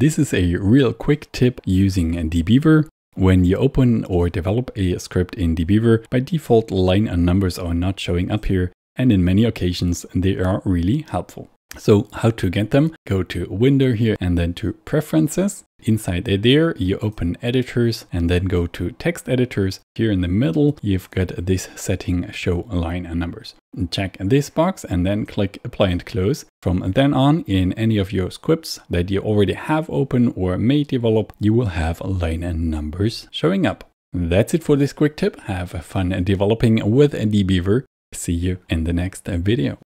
This is a real quick tip using DBeaver. When you open or develop a script in DBeaver, by default line and numbers are not showing up here and in many occasions they are really helpful. So how to get them? Go to window here and then to preferences. Inside there, you open editors and then go to text editors. Here in the middle, you've got this setting show line and numbers. Check this box and then click apply and close. From then on, in any of your scripts that you already have open or may develop, you will have line and numbers showing up. That's it for this quick tip. Have fun developing with DBeaver. See you in the next video.